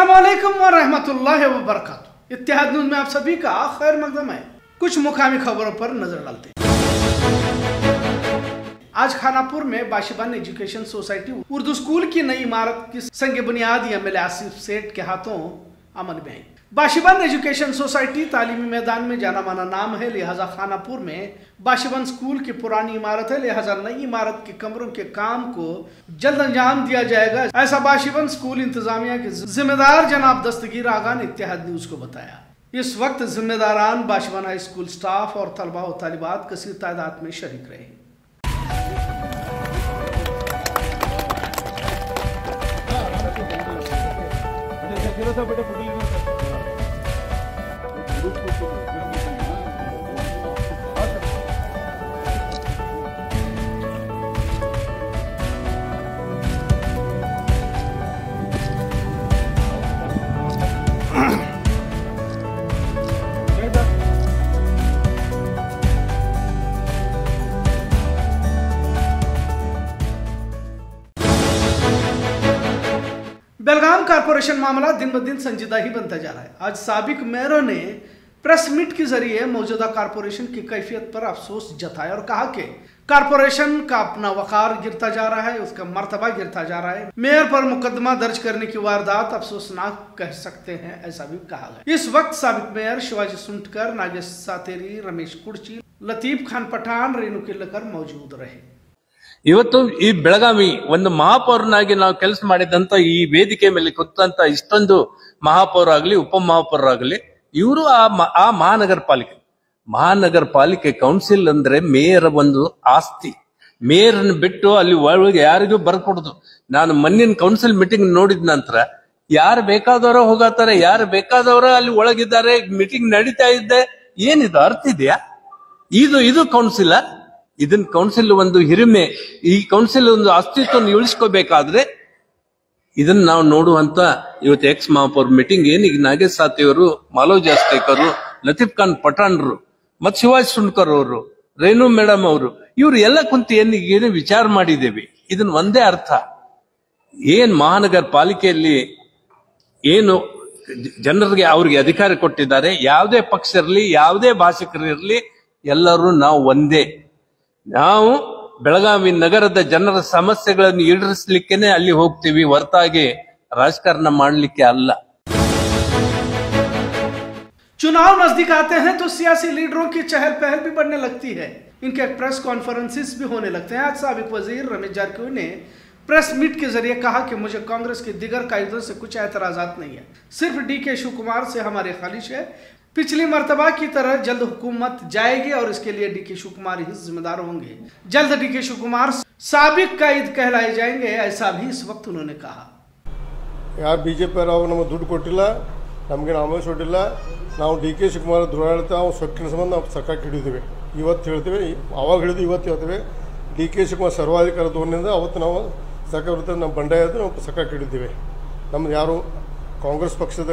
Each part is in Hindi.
असलकम वरहमतुल्लाहि वबरकातुहू इतिहाद न्यूज़ में आप सभी का खैर मकदम है। कुछ मुकामी खबरों पर नज़र डालते आज खानापुर में Bashiban education society Urdu school की नई इमारत की संग बुनियाद एम एल आसिफ सेठ के हाथों अमल में आई। बाशिबान एजुकेशन सोसाइटी तालीमी मैदान में जाना माना नाम है लिहाजा खानापुर में बाशिबान स्कूल की पुरानी इमारत है लिहाजा नई इमारत के कमरों के काम को जल्द अंजाम दिया जाएगा ऐसा बाशिबान स्कूल इंतजामिया के जिम्मेदार जनाब दस्तगीर आगा ने इत्तेहाद न्यूज़ को बताया इस वक्त जिम्मेदारान बाशिबान हाई स्कूल स्टाफ और तलबा और तालिबात कसीर तादाद में शरीक रहे बेलगाम कारपोरेशन मामला दिन ब दिन संजीदा ही बनता जा रहा है। आज सबक मेयरों ने प्रेस मीट के ज़रिए मौजूदा कारपोरेशन की कैफियत पर अफसोस जताया और कहा कि कारपोरेशन का अपना वकार गिरता जा रहा है, उसका मर्तबा गिरता जा रहा है। मेयर पर मुकदमा दर्ज करने की वारदात अफसोसनाक कह सकते हैं, ऐसा भी कहा गया। इस वक्त सबक मेयर शिवाजी सुंटकर, नागेश सातेरी, रमेश कुर्ची, लतीफ खान पठान रेणु किल्लकर मौजूद रहे। ಇವತ್ತು ಈ ಬೆಳಗಾವಿ ಒಂದು ಮಹಾಪೌರನಾಗಿ ನಾವು ಕೆಲಸ ಮಾಡಿದಂತ ಈ ವೇದಿಕೆ ಮೇಲೆ ಕೊತ್ತಂತ ಇಷ್ಟೊಂದು ಮಹಾಪೌರಾಗ್ಲಿ, ಉಪಮಹಾಪೌರಾಗ್ಲಿ, ಇವರು ಆ ಆ ಮಹಾನಗರ ಪಾಲಿಕೆ ಮಹಾನಗರ ಪಾಲಿಕೆ ಕೌನ್ಸಿಲ್ ಅಂದ್ರೆ ಮೇಯರ್ ಒಂದು ಆಸ್ತಿ. ಮೇಯರ್ ಬಿಟ್ಟು ಅಲ್ಲಿ ಒಳಗೆ ಯಾರಿಗೂ ಬರ್ಕೊಡುದು. ನಾನು ಮಣ್ಣಿನ ಕೌನ್ಸಿಲ್ ಮೀಟಿಂಗ್ ನೋಡಿದ ನಂತರ ಯಾರು ಬೇಕಾದವರ ಹೋಗತ್ತಾರೆ ಯಾರು ಬೇಕಾದವರ ಅಲ್ಲಿ ಒಳಗಿದ್ದಾರೆ, ಮೀಟಿಂಗ್ ನಡೀತಾ ಇದ್ದೆ ಏನಿದು ಅರ್ಥ ಇದೆಯಾ? ಇದು ಇದು ಕೌನ್ಸಿಲ್. ಇದನ್ ಕೌನ್ಸಿಲ್ ಒಂದು ಹಿರಿಮೆ, ಈ ಕೌನ್ಸಿಲ್ ಒಂದು ಅಸ್ತಿತ್ವವನ್ನು ಉಳಿಸ್ಕೋಬೇಕಾದ್ರೆ ಇದನ್ನ ನಾವು ನೋಡುವಂತ ಇವತ್ತು ಎಕ್ಸ್ ಮಹಾಪೌರ್ ಮೀಟಿಂಗ್ ಏನೀಗ ನಾಗೇಶ್ ಸಾತಿಯವರು ಮಾಲವ್ ಜಾಸ್ತೇಕರ್ ಲತೀಫ್ ಖಾನ್ ಪಠಾಣ್ರು ಮತ್ ಶಿವಾಜ್ ಸುಣ್ಕರ್ ಅವರು, ರೇಣು ಮೇಡಮ್ ಅವರು, ಇವರು ಎಲ್ಲ ಕುಂತು ಏನ್ ಏನು ವಿಚಾರ ಮಾಡಿದ್ದೇವೆ ಇದನ್ನ ಒಂದೇ ಅರ್ಥ. ಏನ್ ಮಹಾನಗರ ಪಾಲಿಕೆಯಲ್ಲಿ ಏನು ಜನರಿಗೆ ಅವ್ರಿಗೆ ಅಧಿಕಾರ ಕೊಟ್ಟಿದ್ದಾರೆ, ಯಾವುದೇ ಪಕ್ಷ ಇರಲಿ, ಯಾವುದೇ ಭಾಷಿಕರು ಇರಲಿ, ಎಲ್ಲರೂ ನಾವು ಒಂದೇ. ನಾವು ಬೆಳಗಾವಿ ನಗರದ ಜನರ ಸಮಸ್ಯೆಗಳನ್ನು ಈಡೇರಿಸಲಿಕ್ಕೇನೆ ಅಲ್ಲಿ ಹೋಗ್ತೀವಿ ಹೊರತಾಗಿ ರಾಜಕಾರಣ ಮಾಡಲಿಕ್ಕೆ ಅಲ್ಲ चुनाव नजदीक आते हैं तो सियासी लीडरों की चहल पहल भी बढ़ने लगती है इनके प्रेस कॉन्फ्रेंसेस भी होने लगते हैं आज सबक वजीर रमेश जारकिहोली ने प्रेस मीट के जरिए कहा कि मुझे कांग्रेस के दिगर कायदों से कुछ एतराजात नहीं है सिर्फ डी के शिव कुमार से हमारी खालिश है पिछली मर्तबा की तरह जल्द हुकूमत जाएगी और इसके लिए डी के शिव कुमार ही जिम्मेदार होंगे जल्द डी के शिव कुमार साबिक कायद कहलाए जाएंगे ऐसा भी इस वक्त उन्होंने कहा ಯಾರು ಬಿ ಜೆ ಪಿಯವರು ನಮಗೆ ದುಡ್ಡು ಕೊಟ್ಟಿಲ್ಲ ನಮಗೆ ಆಮೇಲೆ ಕೊಟ್ಟಿಲ್ಲ ನಾವು ಡಿ ಕೆ ಶಿವಕುಮಾರ್ ದುರಾಡಳಿತ ಅವ್ನು ಸೊಕ್ಕಿನ ಸಂಬಂಧ ನಾವು ಸರ್ಕಾರಕ್ಕೆ ಹಿಡಿದೀವಿ ಇವತ್ತು ಹೇಳ್ತೀವಿ ಅವಾಗ ಹಿಡಿದು ಇವತ್ತು ಹೇಳ್ತೀವಿ ಡಿ ಕೆ ಶಿವಕುಮಾರ್ ಸರ್ವಾಧಿಕಾರ ಧೋರಣೆಯಿಂದ ಅವತ್ತು ನಾವು ಸರ್ಕಾರ ವಿರುದ್ಧ ನಮ್ಮ ಬಂಡಾಯ ಎದ್ದು ನಾವು ಸರ್ಕಾರಕ್ಕೆ ಹಿಡಿದೀವಿ ನಮ್ದು ಯಾರು ಕಾಂಗ್ರೆಸ್ ಪಕ್ಷದ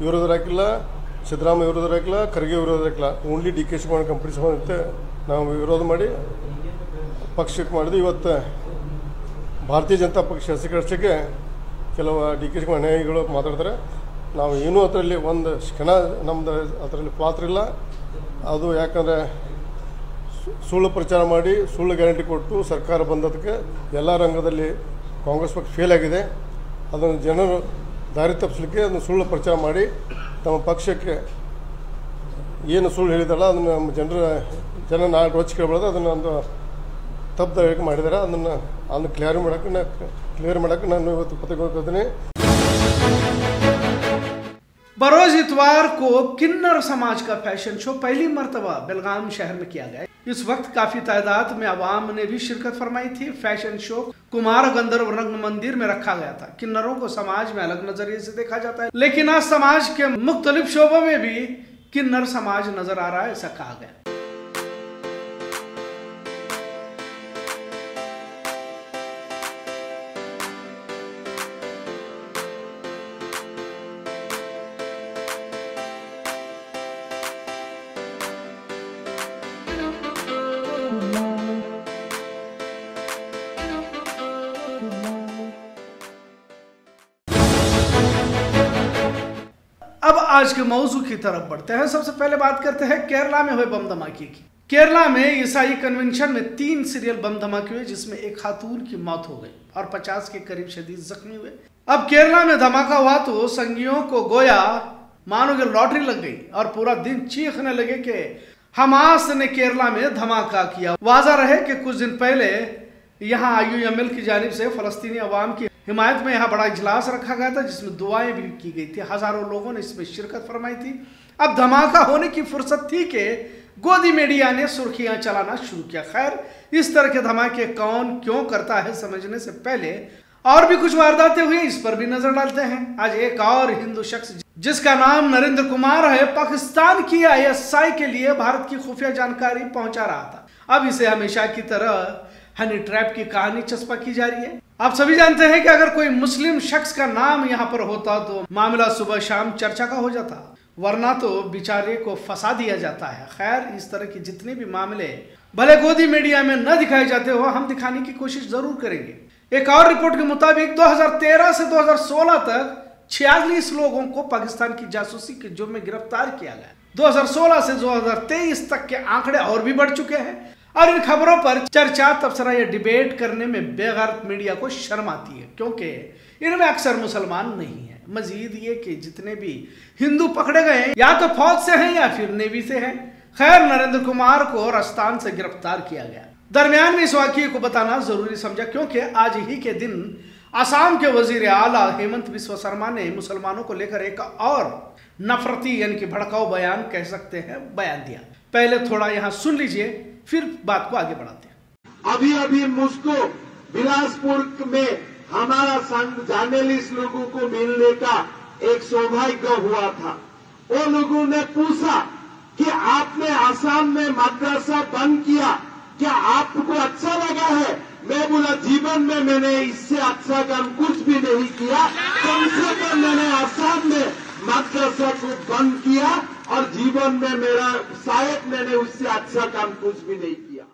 ವಿರೋಧರು ಹಾಕಿಲ್ಲ ಸಿದ್ದರಾಮಯ್ಯ ವಿರೋಧ ಹಾಕಿಲ್ಲ ಖರ್ಗೆ ವಿರೋಧ ಹಾಕಿಲ್ಲ only D K Shivakumar company ಸಂಬಂಧ ನಾವು ವಿರೋಧ ಮಾಡಿ ಪಕ್ಷಕ್ಕೆ ಮಾಡಿದ್ವಿ ಇವತ್ತು ಭಾರತೀಯ ಜನತಾ ಪಕ್ಷ ಹೆಸರುಗಳಿಸಲಿಕ್ಕೆ ಕೆಲವು ಡಿ ಕೆ ಶಿವಕುಮಾರ್ ಅನ್ಯಾಯಿಗಳು ಮಾತಾಡ್ತಾರೆ. ನಾವು ಏನೂ ಅದರಲ್ಲಿ ಒಂದು ಕ್ಷಣ ನಮ್ಮದು ಅದರಲ್ಲಿ ಪಾತ್ರ ಇಲ್ಲ. ಅದು ಯಾಕಂದರೆ ಸುಳ್ಳು ಪ್ರಚಾರ ಮಾಡಿ ಸುಳ್ಳು ಗ್ಯಾರಂಟಿ ಕೊಟ್ಟು ಸರ್ಕಾರ ಬಂದದಕ್ಕೆ ಎಲ್ಲ ರಂಗದಲ್ಲಿ ಕಾಂಗ್ರೆಸ್ ಪಕ್ಷ ಫೇಲ್ ಆಗಿದೆ. ಅದನ್ನು ಜನರು ದಾರಿ ತಪ್ಪಿಸಲಿಕ್ಕೆ ಅದನ್ನು ಸುಳ್ಳು ಪ್ರಚಾರ ಮಾಡಿ ತಮ್ಮ ಪಕ್ಷಕ್ಕೆ ಏನು ಸುಳ್ಳು ಹೇಳಿದಲ್ಲ ಅದನ್ನು ನಮ್ಮ ಜನರ ಜನ ನಾಲ್ಕು ರೊಚ್ಚ ಕೇಳ್ಬಾರ್ದು ಅದನ್ನು ಒಂದು ತಪ್ಪು ಹೇಳಿಕೆ ಮಾಡಿದ್ದಾರೆ ಅದನ್ನು ಅದನ್ನು ಕ್ಲಿಯರ್ ಮಾಡೋಕ್ಕೆ ನಾ ಕ್ಲಿಯರ್ ಮಾಡೋಕ್ಕೆ ನಾನು ಇವತ್ತು ಪತ್ರಿಕೆ बरोज इतवार को किन्नर समाज का फैशन शो पहली मर्तबा बेलगाम शहर में किया गया इस वक्त काफ़ी तादाद में आवाम ने भी शिरकत फरमाई थी। फ़ैशन शो कुमार गंधर्व रंग मंदिर में रखा गया था। किन्नरों को समाज में अलग नज़रिए से देखा जाता है। लेकिन आज समाज के मुख्तलिफ़ शोबों में भी किन्नर समाज नज़र आ रहा है, ऐसा कहा गया। आज के मौजू की तरफ़ बढ़ते हैं। सबसे पहले बात करते हैं केरला में हुए बम धमाके की। केरला में ईसाई कन्वेंशन में तीन सीरियल बम धमाके हुए, जिसमें एक खातून की मौत हो गई और 50 के करीब शदीद जख्मी हुए। अब केरला में धमाका हुआ तो संगियों को गोया मानो कि लॉटरी लग गई और पूरा दिन चीखने लगे कि हमास ने केरला में धमाका किया। वाजा रहे कि कुछ दिन पहले यहाँ आई की जानब से फलस्तीनी अवाम की हिमायत में यहाँ बड़ा इजलास रखा गया था, जिसमें दुआएँ भी की गई थी। हज़ारों लोगों ने इसमें शिरकत फरमाई थी। अब धमाका होने की फुर्सत थी कि गोदी मीडिया ने सुर्खियाँ चलाना शुरू किया। खैर, इस तरह के धमाके कौन क्यों करता है समझने से पहले और भी कुछ वारदातें हुई, इस पर भी नज़र डालते हैं। आज एक और हिंदू शख्स, जिसका नाम नरेंद्र कुमार है, पाकिस्तान की आईएसआई के लिए भारत की खुफिया जानकारी पहुँचा रहा था। अब इसे हमेशा की तरह हनी ट्रैप की कहानी चस्पा की जा रही है। आप सभी जानते हैं कि अगर कोई मुस्लिम शख्स का नाम यहाँ पर होता तो मामला सुबह शाम चर्चा का हो जाता, वरना तो बेचारे को फंसा दिया जाता है। खैर, इस तरह के जितने भी मामले भले गोदी मीडिया में न दिखाए जाते हो, हम दिखाने की कोशिश ज़रूर करेंगे। एक और रिपोर्ट के मुताबिक 2013 से 2016 तक छियालीस लोगों को पाकिस्तान की जासूसी के जुर्म में गिरफ़्तार किया गया। 2016 से 2023 तक के आंकड़े और भी बढ़ चुके हैं। और इन खबरों पर चर्चा तबसरा या डिबेट करने में बेगैरत मीडिया को शर्म आती है, क्योंकि इनमें अक्सर मुसलमान नहीं है। मजीद ये कि जितने भी हिंदू पकड़े गए हैं, या तो फौज से हैं या फिर नेवी से हैं, खैर नरेंद्र कुमार को रस्तान से गिरफ़्तार किया गया। दरमियान में इस वाक्य को बताना ज़रूरी समझा, क्योंकि आज ही के दिन आसाम के वज़ीर आला हेमंत बिस्व शर्मा ने मुसलमानों को लेकर एक और नफरती यानी कि भड़काऊ बयान कह सकते हैं, बयान दिया। पहले थोड़ा यहाँ सुन लीजिए। फिर बात को आगे बढ़ाते हैं। अभी अभी मुझको बिलासपुर में हमारा संघ जर्नलिस्ट लोगों को मिलने का एक सौभाग्य हुआ था। वो लोगों ने पूछा कि आपने आसाम में मदरसा बंद किया, क्या आपको अच्छा लगा है? मैं बोला, जीवन में मैंने इससे अच्छा काम कुछ भी नहीं किया। कम से कम मैंने आसाम में मदरसा को बंद किया। और जीवन में मेरा, शायद मैंने उससे अच्छा काम कुछ भी नहीं किया।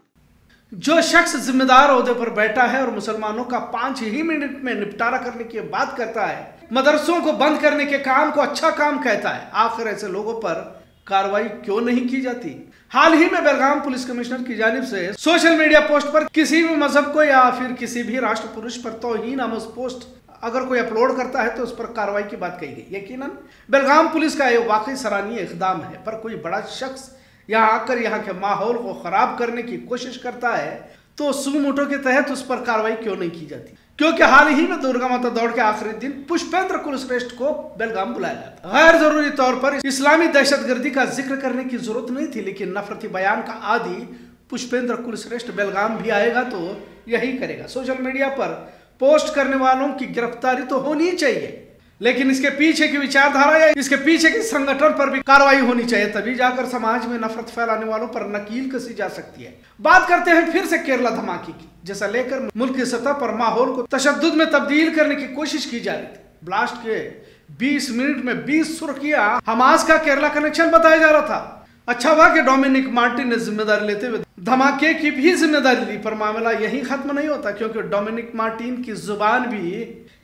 जो शख्स जिम्मेदार अहदे पर बैठा है और मुसलमानों का पाँच ही मिनट में निपटारा करने की बात करता है, मदरसों को बंद करने के काम को अच्छा काम कहता है, आखिर ऐसे लोगों पर कार्रवाई क्यों नहीं की जाती? हाल ही में बेलगाम पुलिस कमिश्नर की जानब से सोशल मीडिया पोस्ट पर किसी भी मज़हब को या फिर किसी भी राष्ट्र पुरुष पर तोहीन आमोज पोस्ट अगर कोई अपलोड करता है तो उस पर कार्रवाई की बात कही गई। यकीनन, बेलगाम पुलिस का यह वाकई सराहनीय इकदाम है, पर कोई बड़ा शख्स यहाँ आकर यहाँ के माहौल को खराब करने की कोशिश करता है तो सुमोटो के तहत उस पर कार्रवाई क्यों नहीं की जाती? क्योंकि हाल ही में दुर्गा माता दौड़ के आखिरी दिन पुष्पेंद्र कुलश्रेष्ठ को बेलगाम बुलाया था। गैर ज़रूरी तौर पर इस्लामी दहशतगर्दी का ज़िक्र करने की ज़रूरत नहीं थी, लेकिन नफरती बयान का आदि पुष्पेंद्र कुलश्रेष्ठ बेलगाम भी आएगा तो यही करेगा। सोशल मीडिया पर पोस्ट करने वालों की गिरफ्तारी तो होनी चाहिए। लेकिन इसके पीछे की विचारधारा या इसके पीछे के संगठन पर भी कार्रवाई होनी चाहिए, तभी जाकर समाज में नफरत फैलाने वालों पर नकील कसी जा सकती है। बात करते हैं फिर से केरला धमाके की, जैसा लेकर मुल्क की सतह पर माहौल को तशद में तब्दील करने की कोशिश की जा रही थी। ब्लास्ट के 20 मिनट में 20 सुर्खियाँ हमास का केरला कनेक्शन बताया जा रहा था। अच्छा हुआ कि डोमिनिक मार्टिन ने ज़िम्मेदारी लेते हुए धमाके की भी ज़िम्मेदारी ली, पर मामला यही खत्म नहीं होता, क्योंकि डोमिनिक मार्टिन की ज़ुबान भी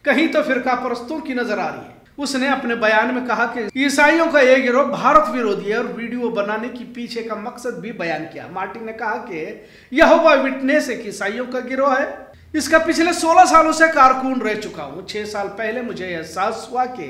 कहीं तो फिरका परस्तों की नज़र आ रही है। उसने अपने बयान में कहा कि ईसाइयों का यह गिरोह भारत विरोधी है और वीडियो बनाने की पीछे का मकसद भी बयान किया। मार्टिन ने कहा कि यह विटनेस एक ईसाइयों का गिरोह है। इसका पिछले 16 सालों से कारकुन रह चुका हूँ। छह साल पहले मुझे एहसास हुआ कि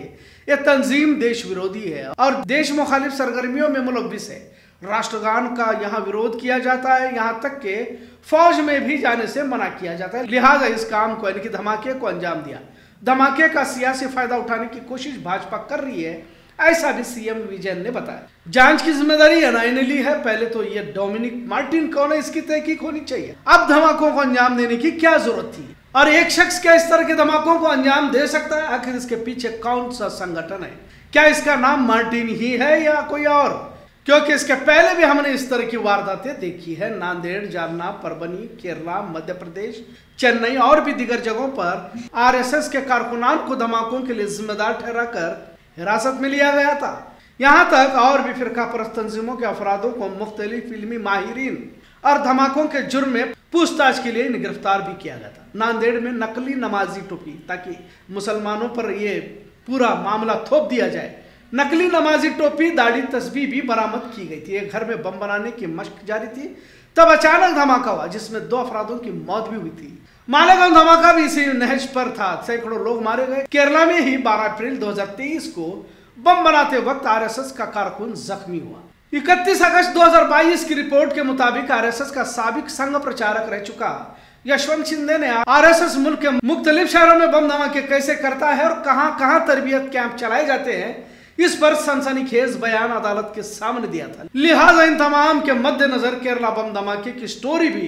यह तंजीम देश विरोधी है और देश मुखालिफ सरगर्मियों में मुलविस है। राष्ट्रगान का यहाँ विरोध किया जाता है, यहाँ तक के फौज में भी जाने से मना किया जाता है। लिहाजा इस काम को यानी कि धमाके को अंजाम दिया। धमाके का सियासी फ़ायदा उठाने की कोशिश भाजपा कर रही है, ऐसा भी सीएम विजयन ने बताया। जाँच की ज़िम्मेदारी एनआई ने ली है, पहले तो ये डोमिनिक मार्टिन कौन है इसकी तहकीक होनी चाहिए। अब धमाकों को अंजाम देने की क्या ज़रूरत थी? और एक शख्स क्या इस तरह के धमाकों को अंजाम दे सकता है? आखिर इसके पीछे कौन सा संगठन है? क्या इसका नाम मार्टिन ही है या कोई और? क्योंकि इसके पहले भी हमने इस तरह की वारदातें देखी है। नांदेड़, जालना परबनी केरला, मध्य प्रदेश, चेन्नई और भी दिगर जगहों पर आरएसएस के कारकुनान को धमाकों के लिए जिम्मेदार ठहराकर हिरासत में लिया गया था। यहाँ तक और भी फिरका परस्त तंजीमों के अफरादों को मुख्तलिफ़ फिल्मी माहिरीन और धमाकों के जुर्म में पूछताछ के लिए गिरफ़्तार भी किया गया था। नांदेड़ में नकली नमाजी टोपी, ताकि मुसलमानों पर ये पूरा मामला थोप दिया जाए। नकली नमाजी टोपी, दाढ़ी तस्बी भी बरामद की गई थी। एक घर में बम बनाने की मशक जारी थी, तब अचानक धमाका हुआ, जिसमें दो अफराधों की मौत भी हुई थी। मालेगांव धमाका भी इसी नहज पर था। सैकड़ों लोग मारे गए। केरला में ही 12 अप्रैल 2023 को बम बनाते वक्त आरएसएस का कारकुन जख्मी हुआ। 31 अगस्त 2022 की रिपोर्ट के मुताबिक आरएसएस का सबक संघ प्रचारक रह चुका। यशवंत शिंदे ने आरएसएस मुल्क के मुख्तलिफ़ शहरों में बम धमाके कैसे करता है और कहाँ कहाँ तरबियत कैंप चलाए जाते हैं इस पर सनसनीखेज बयान अदालत के सामने दिया था। लिहाजा इन तमाम के मद्देनजर केरला बम धमाके की स्टोरी भी,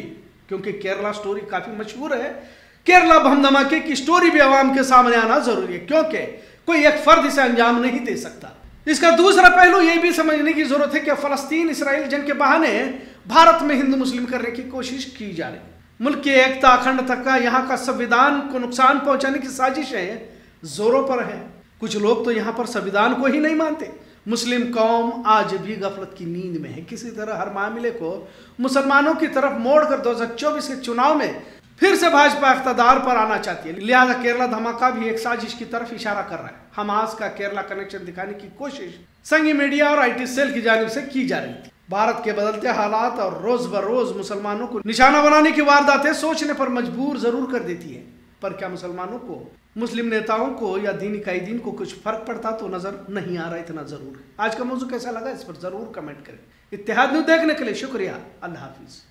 क्योंकि केरला स्टोरी काफ़ी मशहूर है, केरला बम धमाके की स्टोरी भी आवाम के सामने आना ज़रूरी है, क्योंकि कोई एक फर्द इसे अंजाम नहीं दे सकता। इसका दूसरा पहलू यह भी समझने की ज़रूरत है कि फलस्तीन, इसराइल जंग के बहाने भारत में हिंदू मुस्लिम करने की कोशिश की जा रही मुल्क की एकता अखंड तक का यहाँ का संविधान को नुकसान पहुँचाने की साजिशें जोरों पर है। कुछ लोग तो यहाँ पर संविधान को ही नहीं मानते। मुस्लिम कौम आज भी गफलत की नींद में है। किसी तरह हर मामले को मुसलमानों की तरफ़ मोड़ मोड़कर 2024 के चुनाव में फिर से भाजपा इकतदार पर आना चाहती है। लिहाजा केरला धमाका भी एक साजिश की तरफ़ इशारा कर रहा है। हमास का केरला कनेक्शन दिखाने की कोशिश संघी मीडिया और आईटी सेल की जानब से की जा रही थी। भारत के बदलते हालात और रोज बरोज मुसलमानों को निशाना बनाने की वारदातें सोचने पर मजबूर ज़रूर कर देती है। पर क्या मुसलमानों को, मुस्लिम नेताओं को या दीन कायदीन को कुछ फ़र्क पड़ता तो नज़र नहीं आ रहा इतना ज़रूर। आज का मौजूद कैसा लगा इस पर ज़रूर कमेंट करें। इतिहाद देखने के लिए शुक्रिया। अल्लाह हाफिज़।